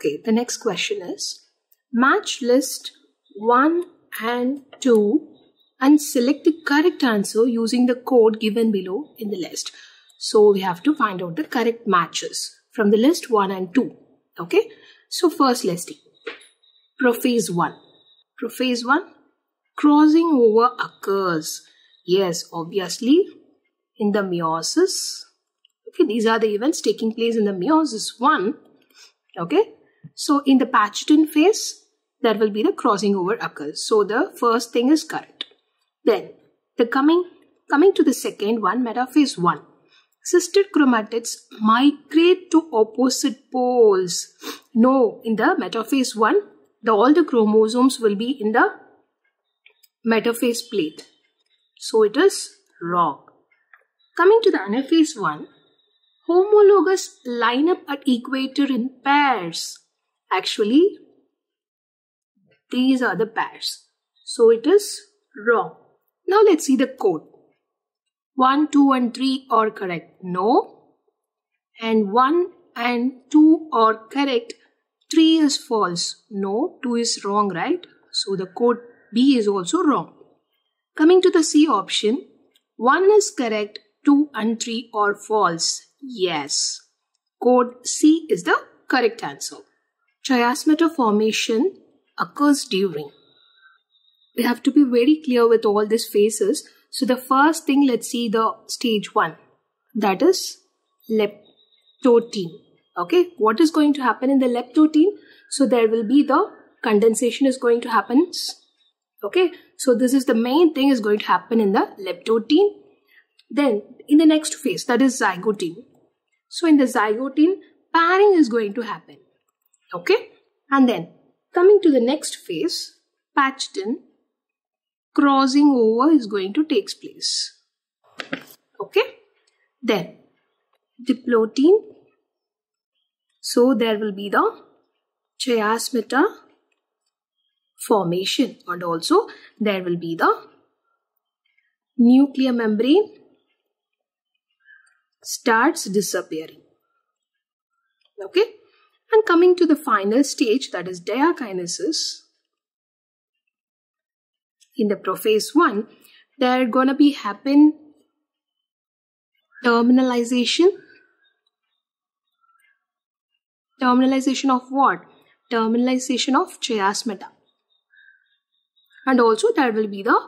Okay, the next question is match list 1 and 2 and select the correct answer using the code given below in the list. So we have to find out the correct matches from the list 1 and 2. Okay, so first listing prophase 1. Prophase 1 crossing over occurs. Yes, obviously in the meiosis. Okay, these are the events taking place in the meiosis 1. Okay, so in the pachytene phase, there will be the crossing over occurs. So the first thing is correct. Then the coming coming to the second one, metaphase 1. Sister chromatids migrate to opposite poles. No, in the metaphase 1, the, all the chromosomes will be in the metaphase plate. So it is wrong. Coming to the anaphase 1, homologous line up at equator in pairs. Actually, these are the pairs. So it is wrong. Now let's see the code. 1, 2 and 3 are correct. No. And 1 and 2 are correct. 3 is false. No. 2 is wrong, right? So the code B is also wrong. Coming to the C option, 1 is correct, 2 and 3 are false. Yes. Code C is the correct answer. Chiasmata formation occurs during. We have to be very clear with all these phases. So the first thing, let's see the stage 1. That is leptotene. Okay, what is going to happen in the leptotene? So there will be the condensation is going to happen. Okay, so this is the main thing is going to happen in the leptotene. Then in the next phase, that is zygotene. So in the zygotene, pairing is going to happen. Okay, and then coming to the next phase, pachytene, crossing over is going to take place. Okay, then diplotene so there will be the chiasmata formation and also there will be the nuclear membrane starts disappearing. Okay. And coming to the final stage that is diakinesis. In the prophase 1, there gonna be happen terminalization Terminalization of what? Terminalization of chiasmata. And also there will be the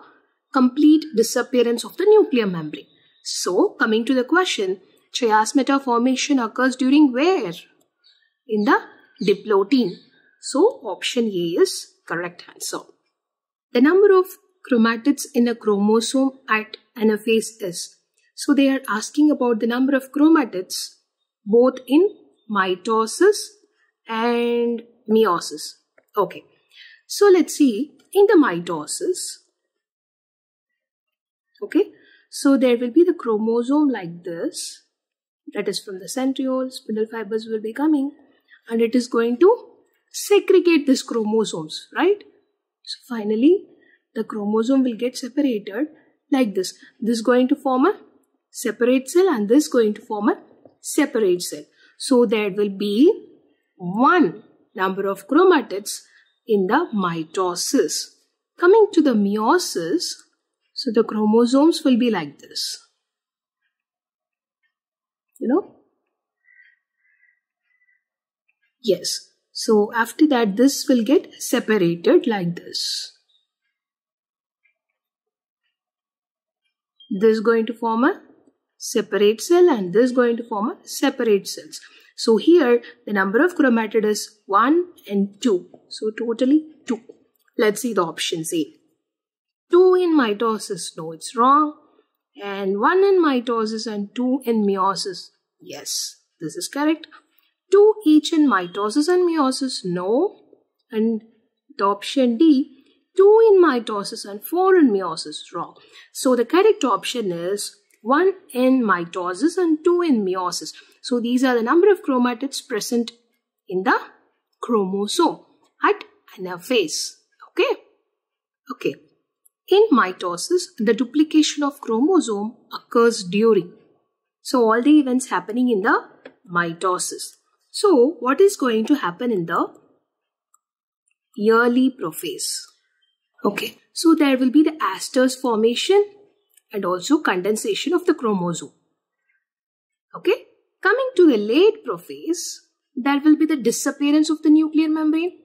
complete disappearance of the nuclear membrane. So coming to the question, chiasmata formation occurs during where? In the diplotene. So option A is correct answer. The number of chromatids in a chromosome at anaphase is. So they are asking about the number of chromatids both in mitosis and meiosis. Okay, so let's see in the mitosis. Okay, so there will be the chromosome like this, that is from the centriole, spindle fibers will be coming, and it is going to segregate these chromosomes, right? So finally, the chromosome will get separated like this. This is going to form a separate cell and this is going to form a separate cell. So there will be one number of chromatids in the mitosis. Coming to the meiosis, so the chromosomes will be like this. You know? Yes. So after that, this will get separated like this. This is going to form a separate cell and this is going to form a separate cells. So here the number of chromatid is 1 and 2. So totally 2. Let's see the options A. 2 in mitosis. No, it's wrong. And 1 in mitosis and 2 in meiosis. Yes, this is correct. 2 each in mitosis and meiosis. No. And the option D, 2 in mitosis and 4 in meiosis. Wrong. So the correct option is 1 in mitosis and 2 in meiosis. So these are the number of chromatids present in the chromosome at anaphase. Okay. Okay. In mitosis, the duplication of chromosome occurs during. So all the events happening in the mitosis. So what is going to happen in the yearly prophase? Okay, so there will be the asters formation and also condensation of the chromosome. Okay, coming to the late prophase, there will be the disappearance of the nuclear membrane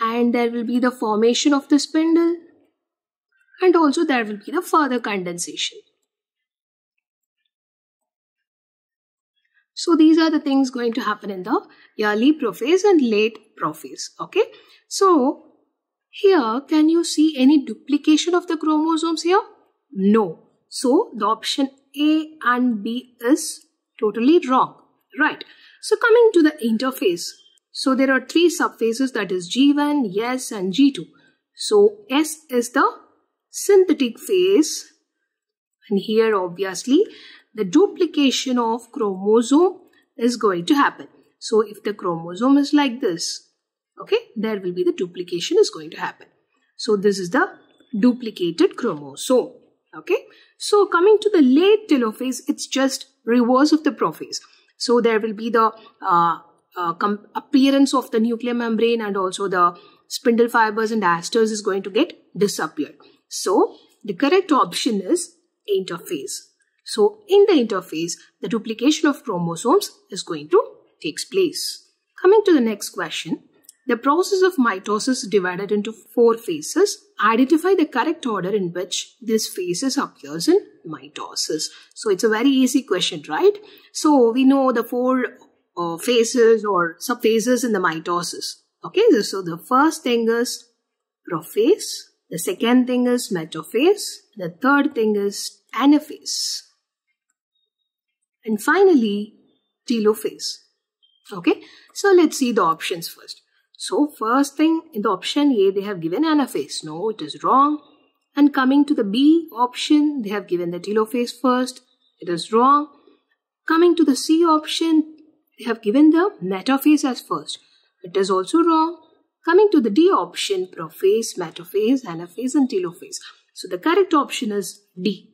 and there will be the formation of the spindle and also there will be the further condensation. So these are the things going to happen in the early prophase and late prophase. Okay. So here can you see any duplication of the chromosomes here? No. So the option A and B is totally wrong. Right. So coming to the interphase. So there are three subphases that is G1, S and G2. So S is the synthetic phase and here obviously the duplication of chromosome is going to happen. So if the chromosome is like this, okay, there will be the duplication is going to happen. So this is the duplicated chromosome. Okay. So coming to the late telophase, it's just reverse of the prophase. So there will be the uh, uh, appearance of the nuclear membrane and also the spindle fibers and asters is going to get disappeared. So the correct option is interphase. So in the interphase, the duplication of chromosomes is going to takes place. Coming to the next question, the process of mitosis divided into four phases. Identify the correct order in which this phases appears in mitosis. So it's a very easy question, right? So we know the four uh, phases or subphases in the mitosis. Okay, so the first thing is prophase. The second thing is metaphase. The third thing is anaphase. And finally, telophase. Okay, so let's see the options first. So first thing in the option A, they have given anaphase. No, it is wrong. And coming to the B option, they have given the telophase first. It is wrong. Coming to the C option, they have given the metaphase as first. It is also wrong. Coming to the D option, prophase, metaphase, anaphase and telophase. So the correct option is D.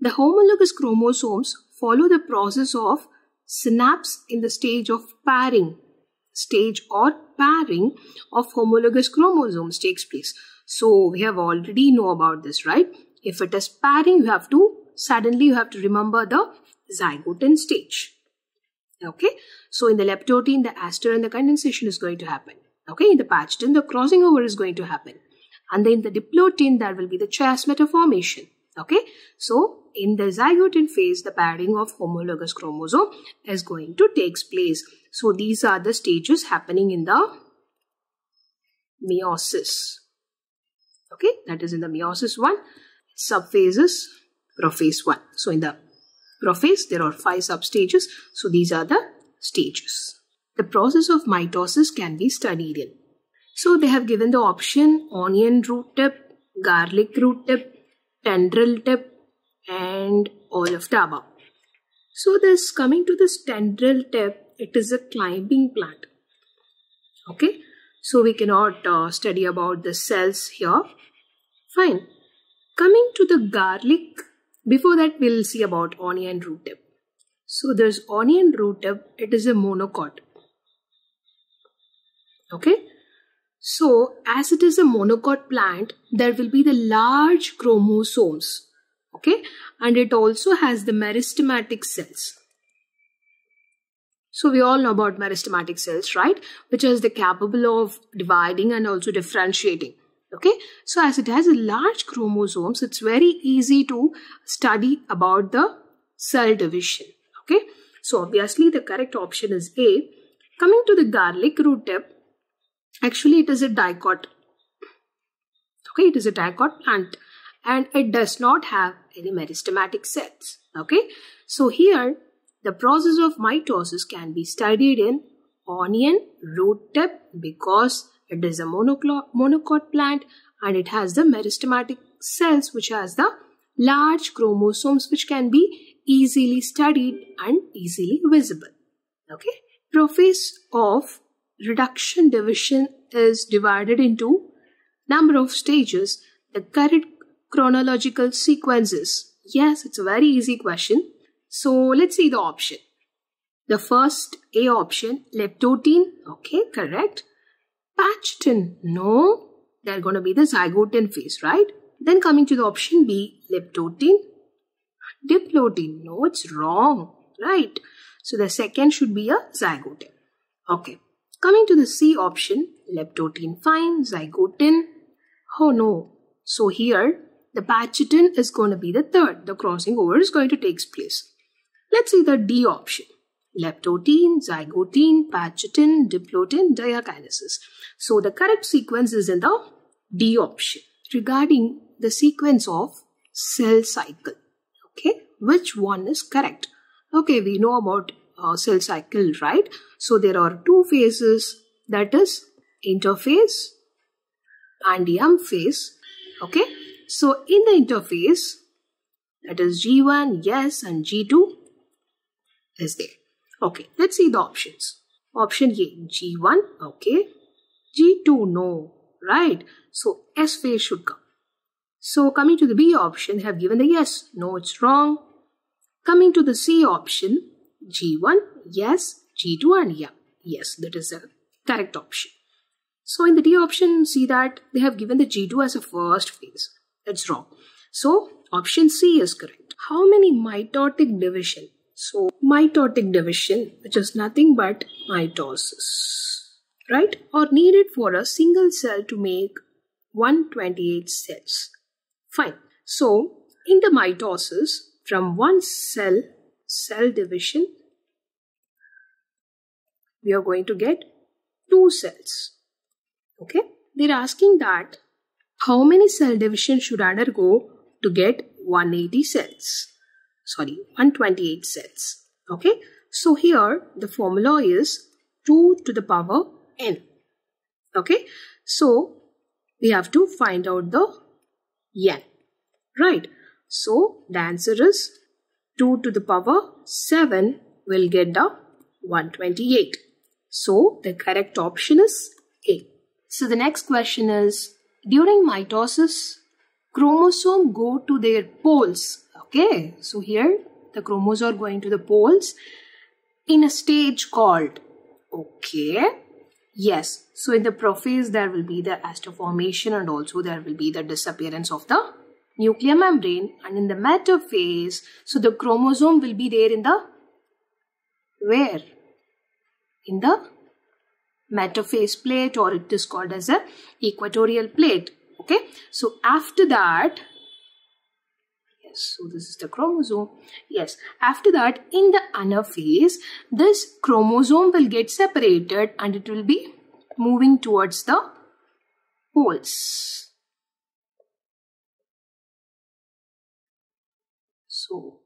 The homologous chromosomes follow the process of synapse in the stage of pairing stage or pairing of homologous chromosomes takes place. So we have already know about this, right? If it is pairing, you have to suddenly you have to remember the zygote stage. Okay, so in the leptotene, the aster and the condensation is going to happen. Okay, in the pachytene, the crossing over is going to happen. And then in the diplotene, there will be the chiasmata formation. Okay, so in the zygote phase, the pairing of homologous chromosome is going to take place. So these are the stages happening in the meiosis. Okay, that is in the meiosis 1. Subphases, prophase 1. So in the prophase, there are five substages. So these are the stages. The process of mitosis can be studied in. So they have given the option onion root tip, garlic root tip, tendril tip, and all of the above. So this coming to this tendril tip, it is a climbing plant. Okay, so we cannot uh, study about the cells here. Fine. Coming to the garlic, before that we'll see about onion root tip. So there's onion root tip, it is a monocot. Okay. So as it is a monocot plant, there will be the large chromosomes okay? And it also has the meristematic cells. So we all know about meristematic cells right? Which is the capable of dividing and also differentiating okay? So as it has a large chromosomes it's very easy to study about the cell division okay? So obviously the correct option is a. Coming to the garlic root tip actually it is a dicot okay? It is a dicot plant and it does not have any meristematic cells. Okay, so here the process of mitosis can be studied in onion root tip because it is a monocot plant and it has the meristematic cells which has the large chromosomes which can be easily studied and easily visible. Okay, prophase of reduction division is divided into number of stages. The correct chronological sequences? Yes, it's a very easy question. So let's see the option. The first A option, leptotene. Okay, correct. Pachytene. No, they're going to be the zygotene phase, right? Then coming to the option B, leptotene. Diplotene. No, it's wrong, right? So the second should be a zygotene. Okay. Coming to the C option, leptotene fine, zygotene. Oh no. So here, the pachytene is going to be the third. The crossing over is going to take place. Let's see the D option. Leptotene, zygotene, pachytene, diplotene, diakinesis. So the correct sequence is in the D option. Regarding the sequence of cell cycle. Okay, which one is correct? Okay, we know about uh, cell cycle, right? So there are two phases that is interphase and M phase. Okay, so in the interphase, that is G1, S, and G2 is there. Okay, let's see the options. Option A, G1, okay. G2, no, right? So S phase should come. So coming to the B option, they have given the S. No, it's wrong. Coming to the C option, G1, S, G2 and yeah. Yes, that is the correct option. So in the D option, see that they have given the G2 as a first phase. That's wrong. So option C is correct. How many mitotic division? So mitotic division, which is nothing but mitosis, right? Or needed for a single cell to make 128 cells. Fine. So in the mitosis, from one cell, cell division, we are going to get two cells. Okay. They're asking that how many cell division should undergo to get 180 cells? Sorry, 128 cells. Okay. So here the formula is 2 to the power n. Okay. So we have to find out the n. Right. So the answer is 2 to the power 7 will get the 128. So the correct option is A. So the next question is during mitosis chromosome go to their poles. Okay, so here the chromosomes are going to the poles in a stage called okay? Yes so in the prophase there will be the astroformation and also there will be the disappearance of the nuclear membrane. And in the metaphase so the chromosome will be there in the where? In the metaphase plate or it is called as a equatorial plate okay? So after that yes so this is the chromosome yes after that in the anaphase this chromosome will get separated and it will be moving towards the poles. So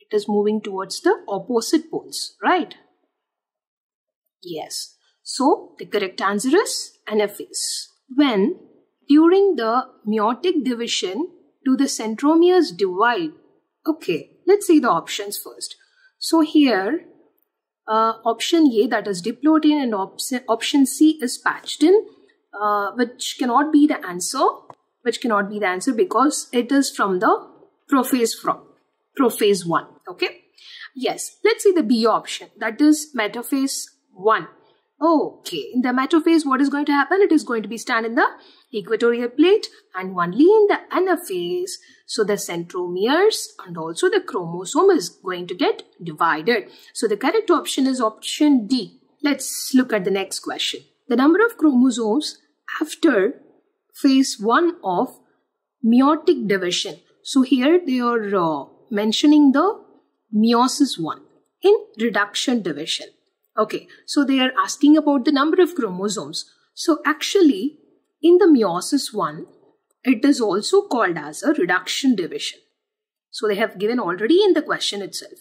it is moving towards the opposite poles right? Yes. So the correct answer is anaphase. When during the meiotic division do the centromeres divide? Okay, let's see the options first. So here uh, option A that is diplotene and op option C is pachytene uh, which cannot be the answer which cannot be the answer because it is from the prophase from prophase 1 okay yes let's see the B option that is metaphase 1. Okay, in the metaphase, what is going to happen? It is going to be stand in the equatorial plate and only in the anaphase. So the centromeres and also the chromosome is going to get divided. So the correct option is option D. Let's look at the next question. The number of chromosomes after phase 1 of meiotic division. So here they are uh, mentioning the meiosis 1 in reduction division. Okay, so they are asking about the number of chromosomes. So actually, in the meiosis 1, it is also called as a reduction division. So they have given already in the question itself.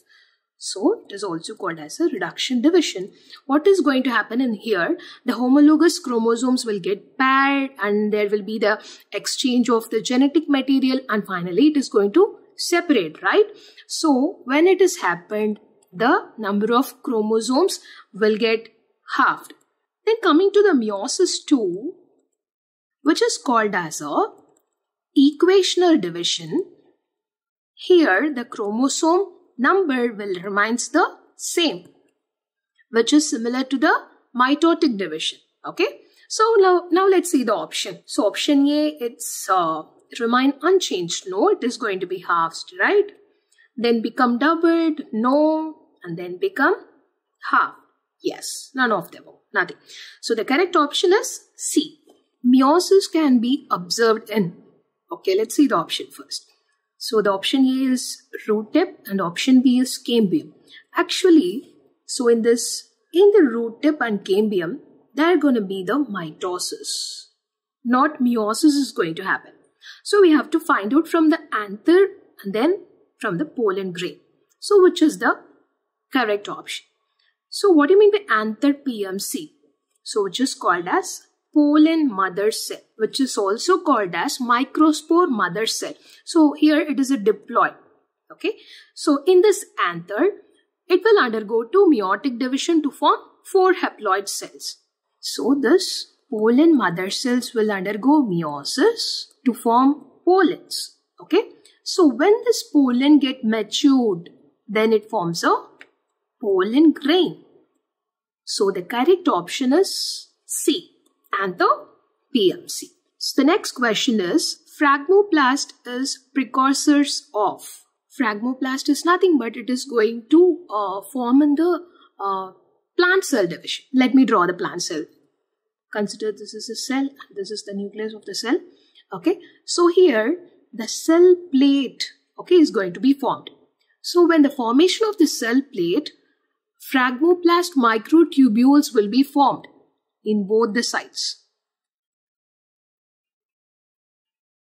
So it is also called as a reduction division. What is going to happen in here? The homologous chromosomes will get paired and there will be the exchange of the genetic material and finally it is going to separate, right? So when it has happened, the number of chromosomes will get halved. Then coming to the meiosis 2, which is called as a equational division, here the chromosome number will remains the same, which is similar to the mitotic division. Okay. So now, now let's see the option. So option A, it's uh, remain unchanged. No, it is going to be halved, right? Then become doubled. No. And then become half. Yes, none of them. Nothing. So the correct option is C. Meiosis can be observed in. Okay, let's see the option first. So the option A is root tip and option B is cambium. Actually, so in this, in the root tip and cambium, they're going to be the mitosis. Not meiosis is going to happen. So we have to find out from the anther and then from the pollen grain. So which is the correct option? So what do you mean by anther PMC? So which is called as pollen mother cell, which is also called as microspore mother cell. So here it is a diploid. Okay. So in this anther, it will undergo two meiotic division to form four haploid cells. So this pollen mother cells will undergo meiosis to form pollens. Okay. So when this pollen get matured, then it forms a pollen grain. So the correct option is C and the PMC. So the next question is phragmoplast is precursors of. Phragmoplast is nothing but it is going to uh, form in the uh, plant cell division. Let me draw the plant cell. Consider this is a cell, this is the nucleus of the cell. Okay, so here the cell plate okay is going to be formed. So when the formation of the cell plate, phragmoplast microtubules will be formed in both the sides.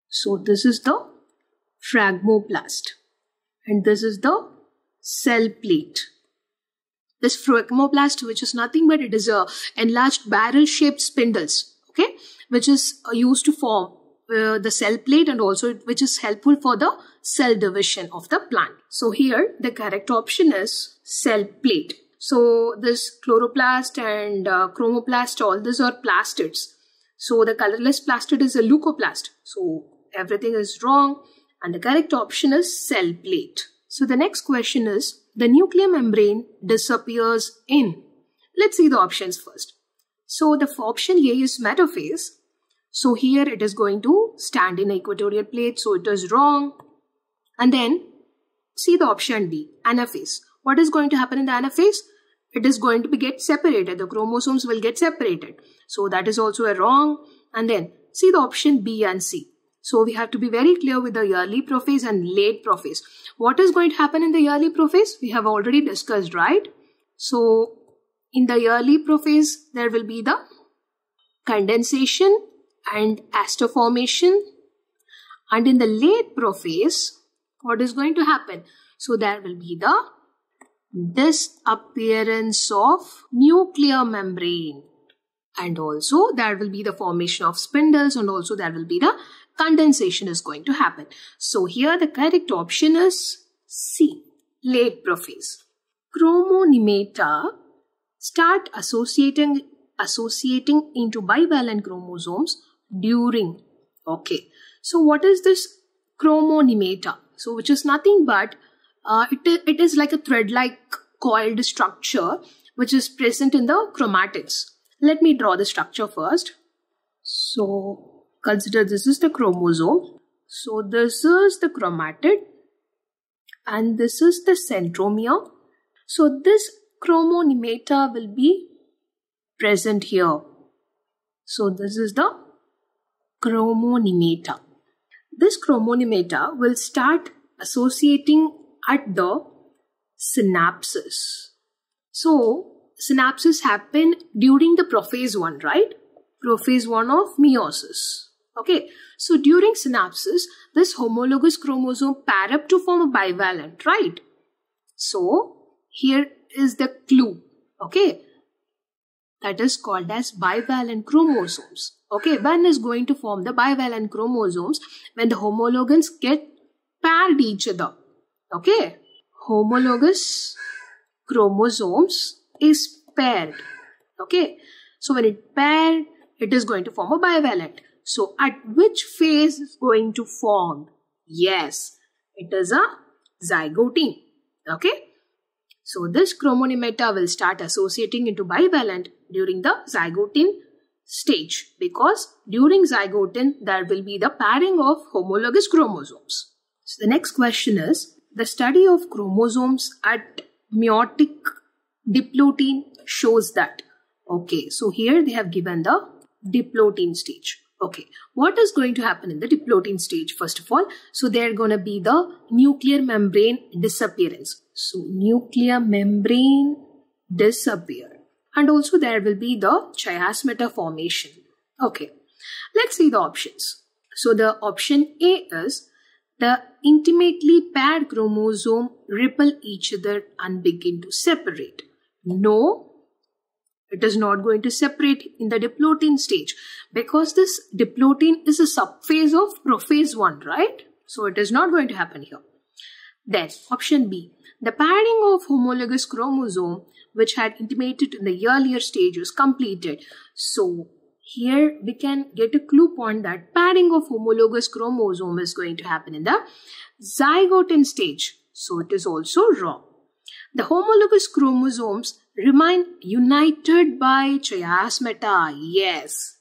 So this is the phragmoplast and this is the cell plate. This phragmoplast which is nothing but it is a enlarged barrel shaped spindles okay which is uh, used to form uh, the cell plate and also which is helpful for the cell division of the plant. So here the correct option is cell plate. So this chloroplast and uh, chromoplast, all these are plastids. So the colorless plastid is a leucoplast. So everything is wrong and the correct option is cell plate. So the next question is the nuclear membrane disappears in. Let's see the options first. So the option A is metaphase. So here it is going to stand in equatorial plate. So it is wrong. And then see the option B, anaphase what is going to happen in the anaphase? It is going to be get separated. The chromosomes will get separated. So that is also a wrong. And then see the option B and C. So we have to be very clear with the early prophase and late prophase. What is going to happen in the early prophase? We have already discussed, right? So in the early prophase, there will be the condensation and aster formation. And in the late prophase, what is going to happen? So there will be the disappearance of nuclear membrane and also there will be the formation of spindles and also there will be the condensation is going to happen. So here the correct option is C, late prophase. Chromonemata start associating associating into bivalent chromosomes during. Okay, so what is this chromonemata? So which is nothing but uh, it, it is like a thread-like coiled structure which is present in the chromatids. Let me draw the structure first. So consider this is the chromosome. So this is the chromatid and this is the centromere. So this chromonematia will be present here. So this is the chromonemata. This chromonemata will start associating at the synapsis. So, synapsis happen during the prophase 1, right? Prophase 1 of meiosis. Okay, so during synapsis, this homologous chromosome pair up to form a bivalent, right? So, here is the clue, okay? That is called as bivalent chromosomes. Okay, when is going to form the bivalent chromosomes? When the homologous get paired each other. Okay, homologous chromosomes is paired. Okay, so when it paired, it is going to form a bivalent. So at which phase is going to form? Yes, it is a zygote. Okay. So this chromonemata will start associating into bivalent during the zygote stage because during zygote there will be the pairing of homologous chromosomes. So the next question is the study of chromosomes at meiotic diplotene shows that. Okay, so here they have given the diplotene stage. Okay, what is going to happen in the diplotene stage first of all? So there are going to be the nuclear membrane disappearance. So nuclear membrane disappear. And also there will be the chiasmata formation. Okay, let's see the options. So the option A is the intimately paired chromosome repel each other and begin to separate. No, it is not going to separate in the diplotene stage because this diplotene is a subphase of prophase 1, right? So it is not going to happen here. Then option B, the pairing of homologous chromosome which had intimated in the earlier stage is completed. So here we can get a clue point that pairing of homologous chromosome is going to happen in the zygote stage. So it is also wrong. The homologous chromosomes remain united by chiasmata. Yes.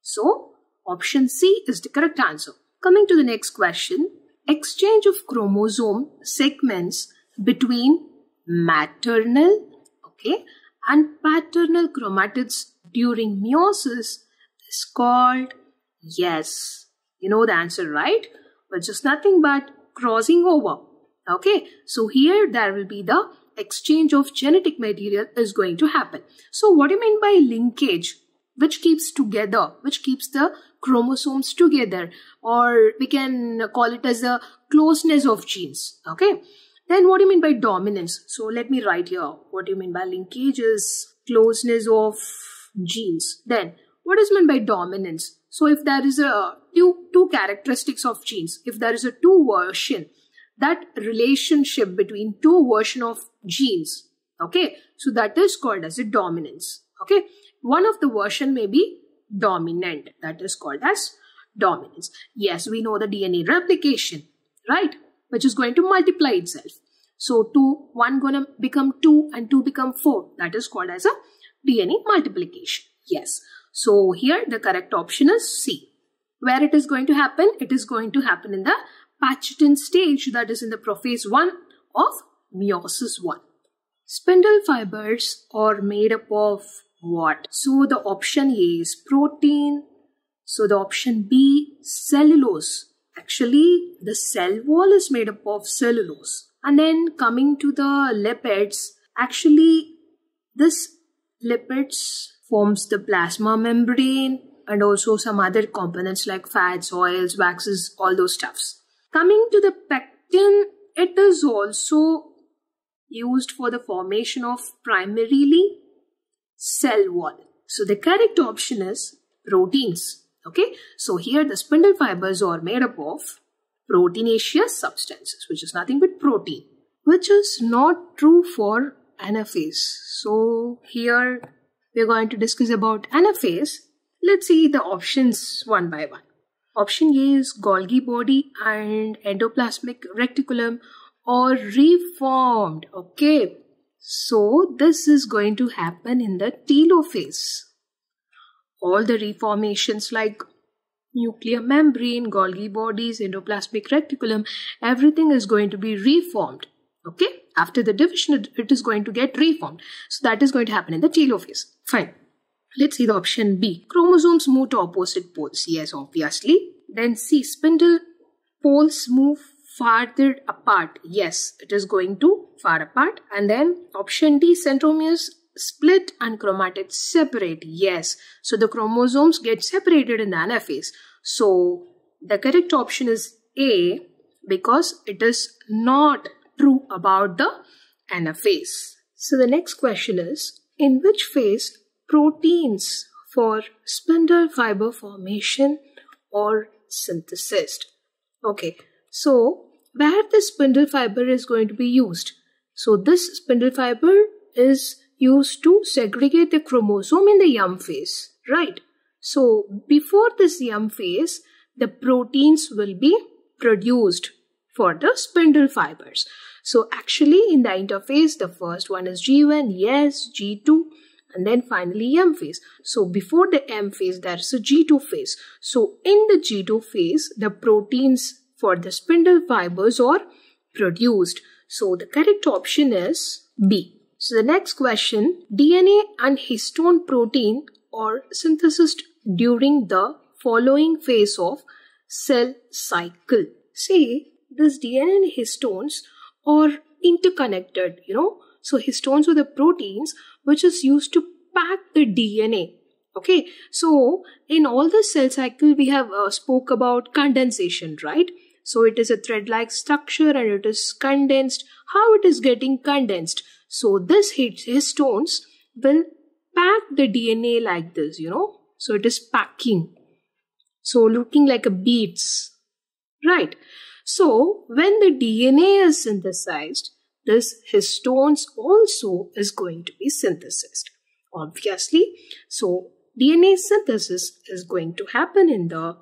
So, option C is the correct answer. Coming to the next question. Exchange of chromosome segments between maternal okay, and paternal chromatids during meiosis is called yes. You know the answer, right? Which is nothing but crossing over. Okay, so here there will be the exchange of genetic material is going to happen. So what do you mean by linkage? Which keeps together, which keeps the chromosomes together or we can call it as a closeness of genes. Okay. Then what do you mean by dominance? So let me write here. What do you mean by linkage is closeness of genes. Then what is meant by dominance? So if there is a two, two characteristics of genes, if there is a two version, that relationship between two version of genes. Okay, so that is called as a dominance. Okay, one of the version may be dominant. That is called as dominance. Yes, we know the DNA replication, right? Which is going to multiply itself. So two, one gonna become two and two become four. That is called as a DNA multiplication. Yes. So here the correct option is C. Where it is going to happen? It is going to happen in the pachytene stage that is in the prophase 1 of meiosis 1. Spindle fibers are made up of what? So the option A is protein. So the option B, cellulose. Actually, the cell wall is made up of cellulose. And then coming to the lipids, actually this lipids forms the plasma membrane and also some other components like fats, oils, waxes, all those stuffs. Coming to the pectin, it is also used for the formation of primarily cell wall. So the correct option is proteins. Okay, so here the spindle fibers are made up of proteinaceous substances, which is nothing but protein, which is not true for anaphase. So here we are going to discuss about anaphase. Let's see the options one by one. Option A is Golgi body and endoplasmic reticulum or reformed. Okay. So this is going to happen in the telophase. All the reformations like nuclear membrane, Golgi bodies, endoplasmic reticulum, everything is going to be reformed. Okay. After the division, it is going to get reformed. So that is going to happen in the telophase. Fine. Let's see the option B. Chromosomes move to opposite poles. Yes, obviously. Then C. Spindle poles move farther apart. Yes, it is going to far apart. And then option D. Centromeres split and chromatids separate. Yes. So the chromosomes get separated in the anaphase. So the correct option is A because it is not true about the anaphase. So the next question is, in which phase proteins for spindle fiber formation or synthesized. Okay, so where the spindle fiber is going to be used? So this spindle fiber is used to segregate the chromosome in the M phase, right? So before this M phase, the proteins will be produced. for the spindle fibers. So actually in the interphase, the first one is G1, S, G2, and then finally M phase. So before the M phase, there is a G2 phase. So in the G2 phase, the proteins for the spindle fibers are produced. So the correct option is B. So the next question, DNA and histone protein are synthesized during the following phase of cell cycle. See, this DNA and histones are interconnected, you know. So histones are the proteins which is used to pack the DNA. Okay, so in all the cell cycle we have uh, spoke about condensation, right? So it is a thread-like structure and it is condensed. How it is getting condensed? So this histones will pack the DNA like this, you know. So it is packing. So looking like a beads, right? So when the DNA is synthesized, this histones also is going to be synthesized. Obviously, so DNA synthesis is going to happen in the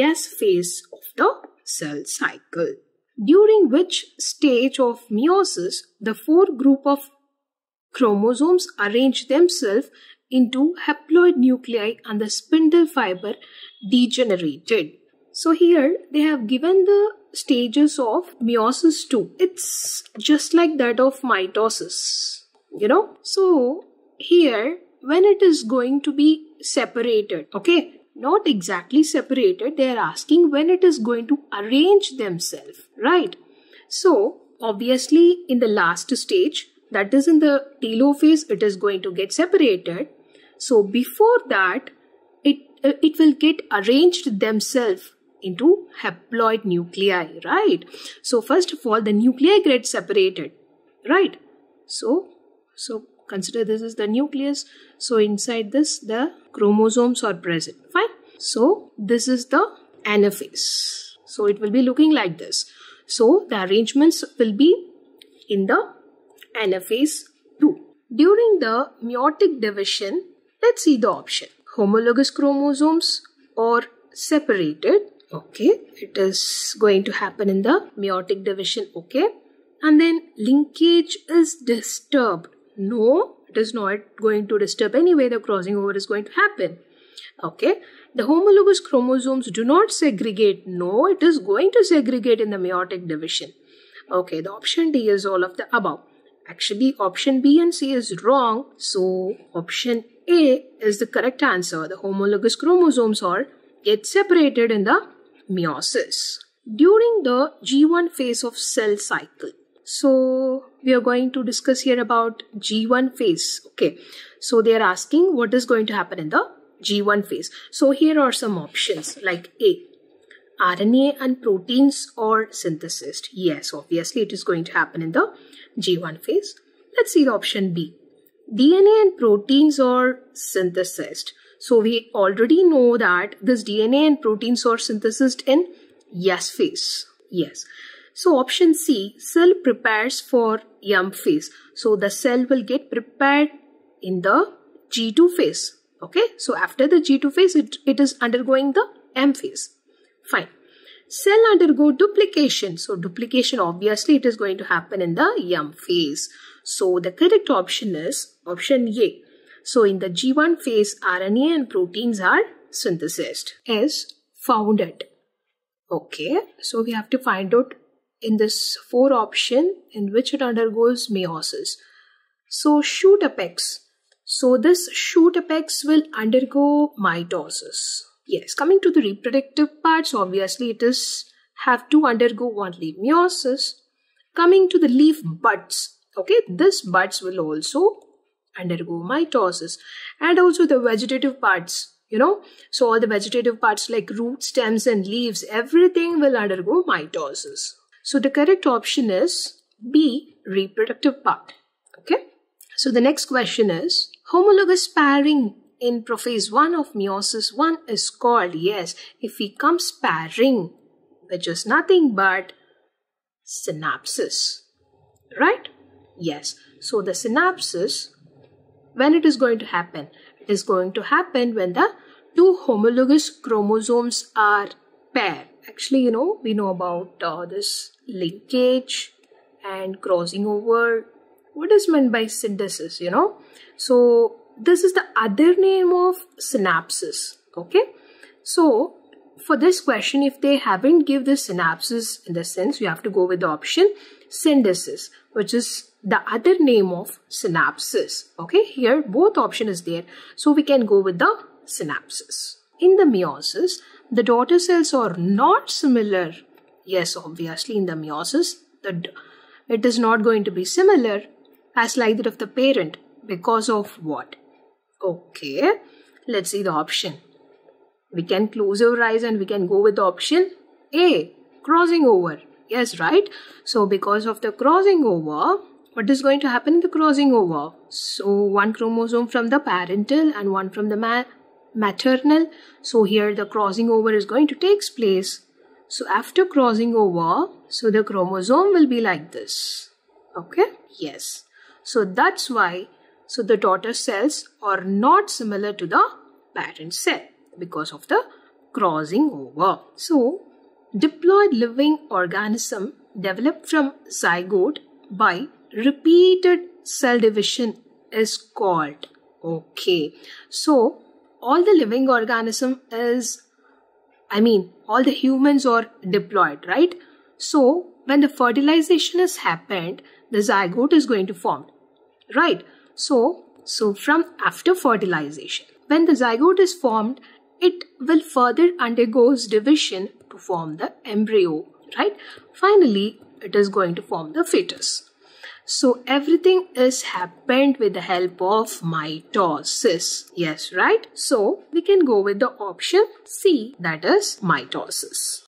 S phase of the cell cycle. During which stage of meiosis, the four group of chromosomes arrange themselves into haploid nuclei and the spindle fiber degenerated. So here they have given the stages of meiosis 2. It's just like that of mitosis, you know. So here when it is going to be separated, okay, not exactly separated, they are asking when it is going to arrange themselves, right? So obviously in the last stage, that is in the telophase, it is going to get separated. So before that, it, uh, it will get arranged themselves into haploid nuclei, right? So first of all, the nuclei get separated, right? So, so consider this is the nucleus. So inside this, the chromosomes are present, fine? So this is the anaphase. So it will be looking like this. So the arrangements will be in the anaphase 2. During the meiotic division, let's see the option. Homologous chromosomes are separated okay it is going to happen in the meiotic division okay and then linkage is disturbed no it is not going to disturb anyway the crossing over is going to happen. Okay? The homologous chromosomes do not segregate. No it is going to segregate in the meiotic division. Okay the option d is all of the above. Actually option b and c is wrong so option a is the correct answer. The homologous chromosomes are get separated in the meiosis. During the G1 phase of cell cycle. So we are going to discuss here about G1 phase. Okay. So they are asking what is going to happen in the G1 phase. So here are some options like A. RNA and proteins are synthesized. Yes, obviously it is going to happen in the G1 phase. Let's see the option B. DNA and proteins are synthesized. So we already know that this DNA and proteins are synthesized in S phase. Yes. So option C, cell prepares for M phase. So the cell will get prepared in the G2 phase. Okay. So after the G2 phase, it, it is undergoing the M phase. Fine. Cell undergo duplication. So duplication obviously it is going to happen in the M phase. So the correct option is option A. So in the G1 phase, RNA and proteins are synthesized as founded. Okay, so we have to find out in this four option in which it undergoes meiosis. So shoot apex. So this shoot apex will undergo mitosis. Yes, coming to the reproductive parts, obviously it is have to undergo only meiosis. Coming to the leaf buds, okay, this buds will also undergo mitosis and also the vegetative parts you know so all the vegetative parts like roots stems and leaves everything will undergo mitosis so the correct option is b reproductive part. Okay? So the next question is homologous pairing in prophase 1 of meiosis 1 is called yes if we come pairing which is nothing but synapsis right? Yes. So the synapsis when it is going to happen? It is going to happen when the two homologous chromosomes are paired. Actually, you know, we know about uh, this linkage and crossing over. What is meant by syndesis, you know? So, this is the other name of synapsis, okay? So, for this question, if they haven't give the synapsis in the sense, you have to go with the option syndesis, which is the other name of synapsis. Okay, here both option is there. So we can go with the synapsis. In the meiosis, the daughter cells are not similar. Yes, obviously in the meiosis, the, it is not going to be similar as like that of the parent. Because of what? Okay, let's see the option. We can close our eyes and we can go with the option A, crossing over. Yes, right? So because of the crossing over, what is going to happen in the crossing over? So one chromosome from the parental and one from the maternal. So here the crossing over is going to take place. So after crossing over, so the chromosome will be like this. Okay? Yes. So that's why, so the daughter cells are not similar to the parent cell because of the crossing over. So diploid living organism developed from zygote by repeated cell division is called okay so all the living organism is i mean all the humans are diploid right? So when the fertilization has happened the zygote is going to form right? So so from after fertilization when the zygote is formed it will further undergoes division to form the embryo right? Finally it is going to form the fetus so everything is happened with the help of mitosis. Yes, right? So we can go with the option C that is mitosis.